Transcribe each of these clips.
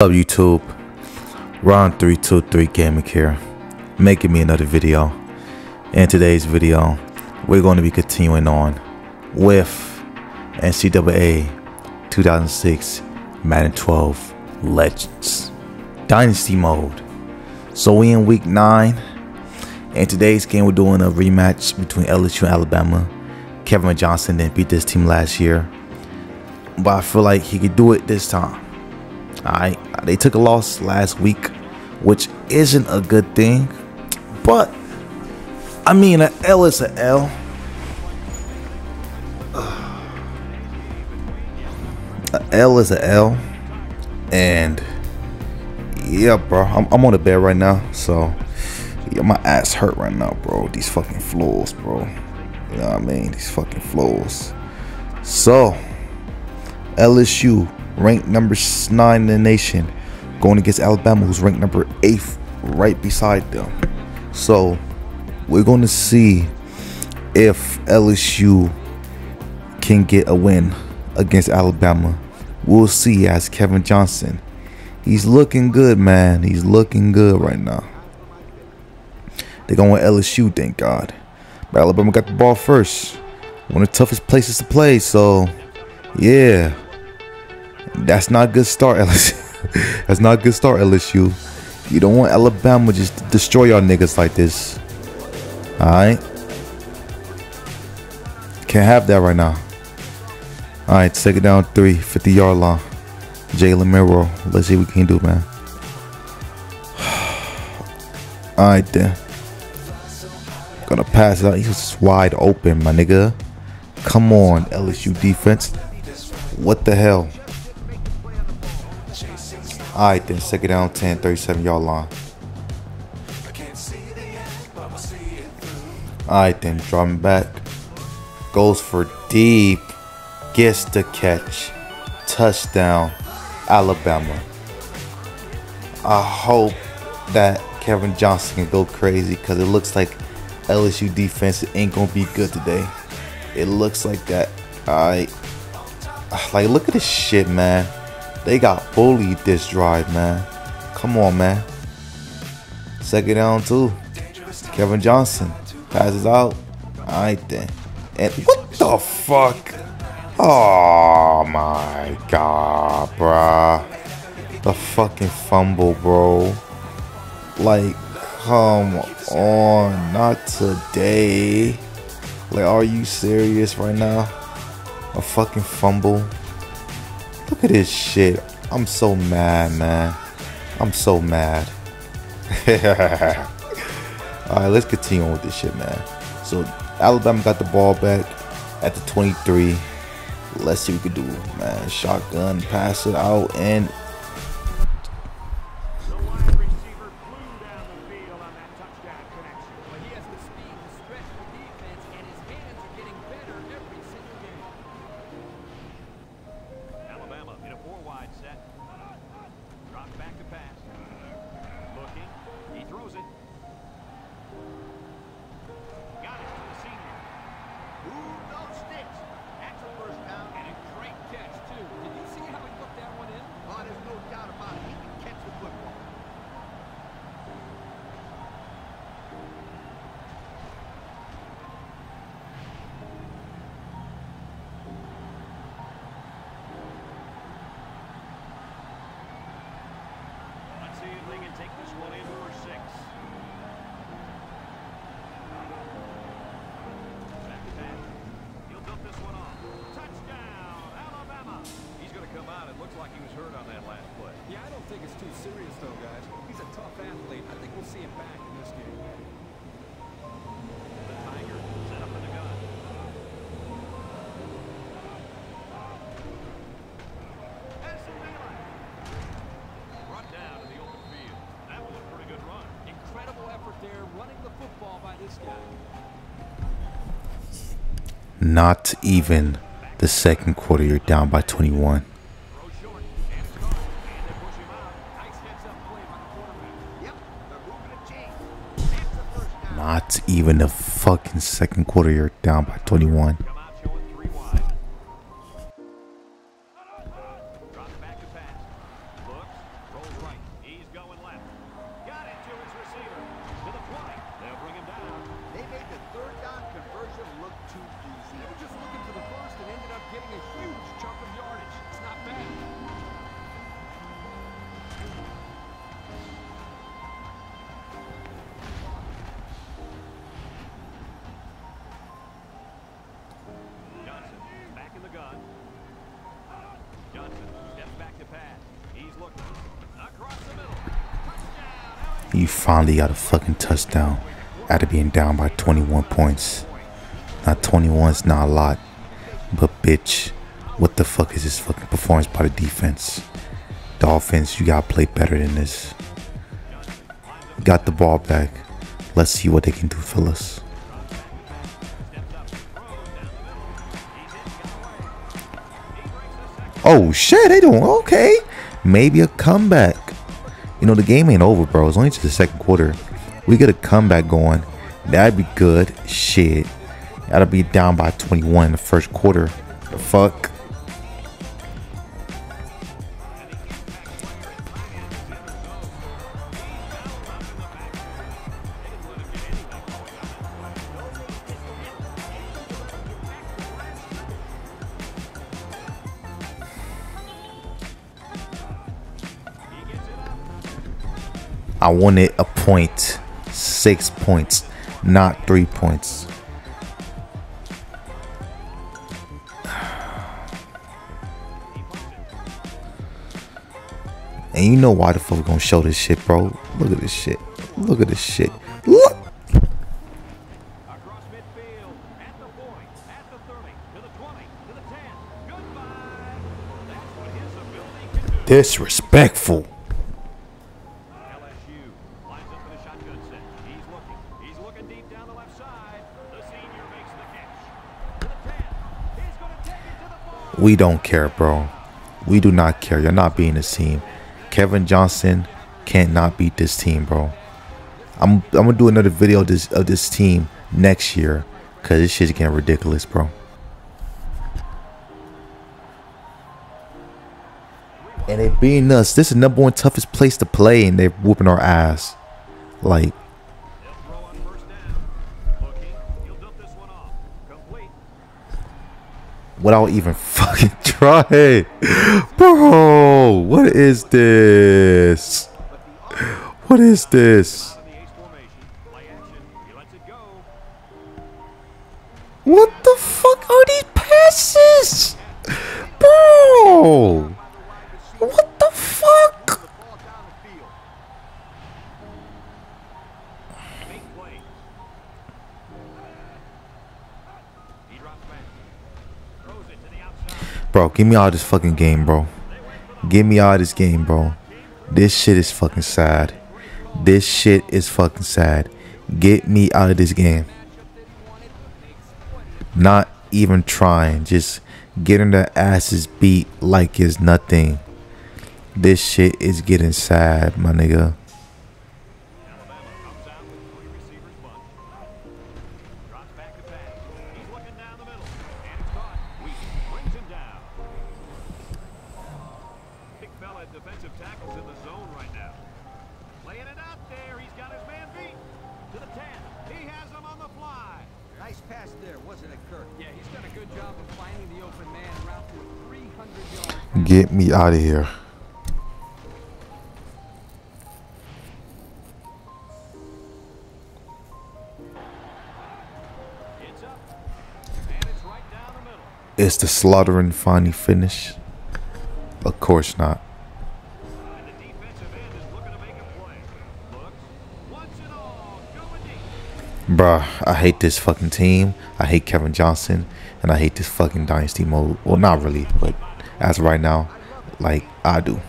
up YouTube? Ron323 Gaming here, making me another video. In today's video, we're going to be continuing on with NCAA 2006 Madden 12 Legends Dynasty Mode. So we in week 9. In today's game, we're doing a rematch between LSU and Alabama. Kevin Johnson didn't beat this team last year, but I feel like he could do it this time. Alright, they took a loss last week, which isn't a good thing. But I mean, an L is an L. A L is an L, and yeah, bro, I'm, I'm on the bed right now, so yeah, my ass hurt right now, bro. These fucking floors, bro. You know what I mean? These fucking floors. So LSU ranked number nine in the nation, going against Alabama, who's ranked number eighth, right beside them. So we're going to see if LSU can get a win against Alabama. We'll see as Kevin Johnson. He's looking good, man. He's looking good right now. They're going with LSU, thank God. But Alabama got the ball first. One of the toughest places to play, so yeah. That's not a good start, LSU. That's not a good start, LSU. You don't want Alabama just to destroy y'all niggas like this. Alright? Can't have that right now. Alright, second down three, 50 yard line. Jalen Milroe. Let's see what we can do, man. Alright then. Gonna pass it out. He's wide open, my nigga. Come on, LSU defense. What the hell? Alright then, second down 10, 37 yard line. Alright then, dropping back. Goes for deep. Gets the catch. Touchdown, Alabama. I hope that Kevin Johnson can go crazy because it looks like LSU defense ain't gonna be good today. It looks like that. Alright. Like, look at this shit, man. They got bullied this drive, man. Come on, man. Second down, too. Kevin Johnson passes out. Alright, then. And what the fuck? Oh, my God, bruh. The fucking fumble, bro. Like, come on. Not today. Like, are you serious right now? A fucking fumble. Look at this shit. I'm so mad, man. I'm so mad. Alright, let's continue on with this shit, man. So, Alabama got the ball back at the 23. Let's see what we can do, man. Shotgun, pass it out, and serious, though, guys. He's a tough athlete. I think we'll see him back in this game. Not even the second quarter, you're down by 21. Throw short. And it's gone. And they push him out. Nice heads-up play by the quarterback. Yep, they're moving a chain. That's the first down. Not even the fucking second quarter, you're down by 21. They'll bring him down. They made the third down conversion look too easy. They were just looking for the first and ended up getting a huge chunk of yardage. It's not bad. Johnson, back in the gun. Johnson, steps back to pass. He's looking across the middle. He finally got a fucking touchdown after being down by 21 points. Now 21's not a lot, but bitch, what the fuck is this fucking performance by the defense? Dolphins, you gotta play better than this. Got the ball back. Let's see what they can do, fellas. Oh shit, they doing okay. Maybe a comeback. You know the game ain't over, bro. It's only to the second quarter. We get a comeback going. That'd be good. Shit. That'll be down by 21 in the first quarter. The fuck? I wanted a point, six points, not three points. And you know why the fuck we gonna show this shit, bro? Look at this shit. Look at this shit. Look. Across We don't care, bro. We do not care. You're not beating this team. Kevin Johnson can't not beat this team, bro. I'm I'm gonna do another video of this of this team next year, cause this shit's getting ridiculous, bro. And they beating us. This is the number one toughest place to play, and they're whooping our ass. Like, without even fucking trying. Bro, what is this? What is this? Out of give me of this fucking game, bro. Get me of this game, bro. This shit is fucking sad. This shit is fucking sad. Get me out of this game. Not even trying. Just getting their asses beat like it's nothing. This shit is getting sad, my nigga. Yeah, he's done a good job of finding the open man and route to a 300 yard Get me out of here. It's the slaughtering finally finished? Of course not. Bruh, I hate this fucking team. I hate Kevin Johnson. And I hate this fucking dynasty mode. Well, not really, but as right now, like, I do.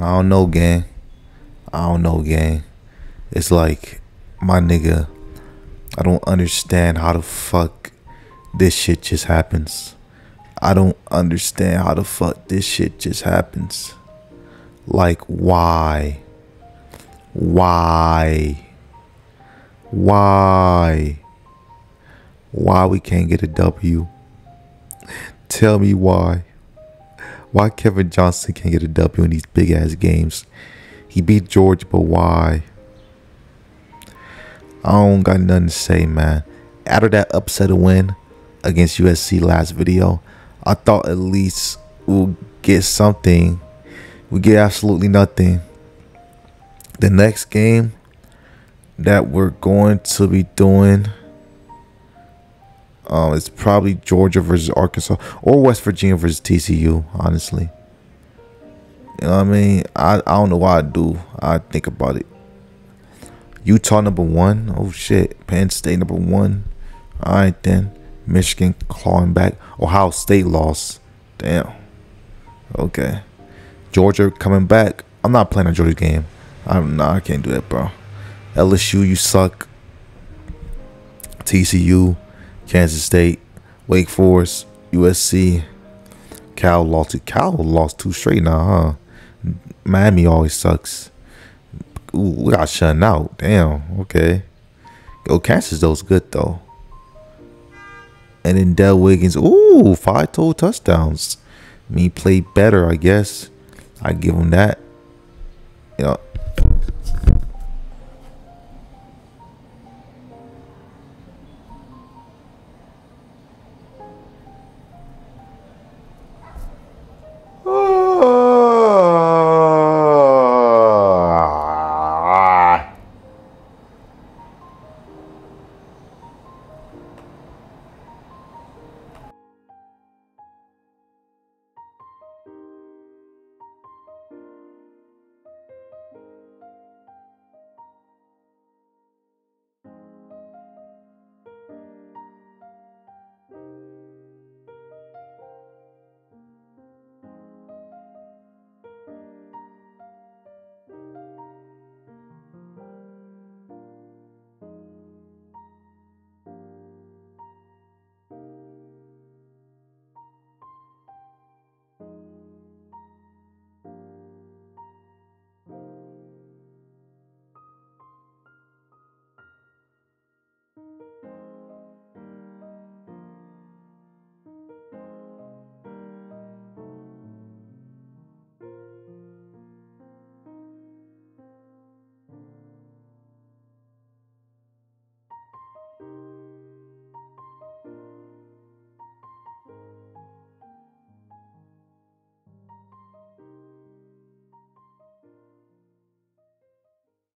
I don't know, gang. I don't know, gang. It's like, my nigga, I don't understand how the fuck this shit just happens. I don't understand how the fuck this shit just happens. Like, why? Why? Why? Why we can't get a W? Tell me why. Why Kevin Johnson can't get a W in these big ass games? He beat George, but why? I don't got nothing to say, man. after that upset win against USC last video, I thought at least we'll get something. We get absolutely nothing. The next game that we're going to be doing um, it's probably Georgia versus Arkansas or West Virginia versus TCU, honestly. You know what I mean? I, I don't know why I do. I think about it. Utah number one. Oh shit. Penn State number one. Alright then. Michigan clawing back. Ohio State lost. Damn. Okay. Georgia coming back. I'm not playing a Georgia game. I'm not. I can't do that, bro. LSU, you suck. TCU, Kansas State, Wake Forest, USC. Cal lost. it. Cal lost two straight now, huh? Miami always sucks. Ooh, we got shut out. Damn. Okay. Go Kansas though's good though. And then Dell Wiggins. Ooh, five total touchdowns. Me play better, I guess. I give him that. You know,